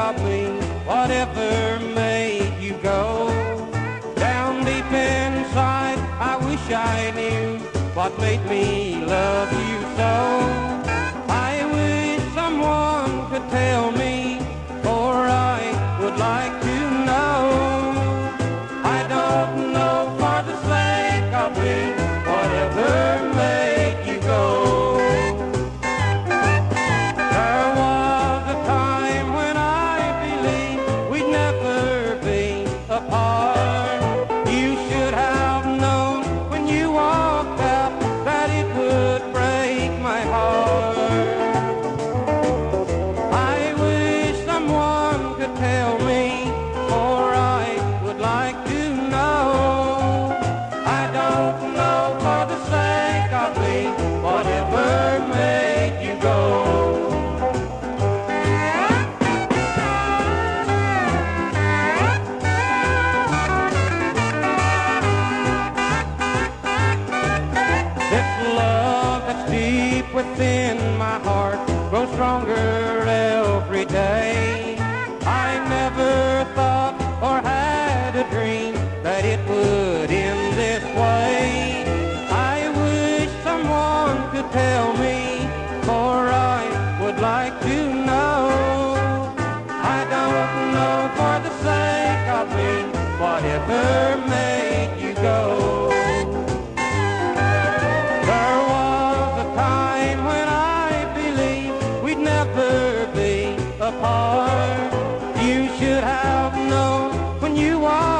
of me, whatever made you go. Down deep inside, I wish I knew what made me love you so. I wish someone could tell me, or I would like to within my heart grows stronger every day. Like to know. I don't know for the sake of me, whatever made you go. There was a time when I believed we'd never be apart. You should have known when you walked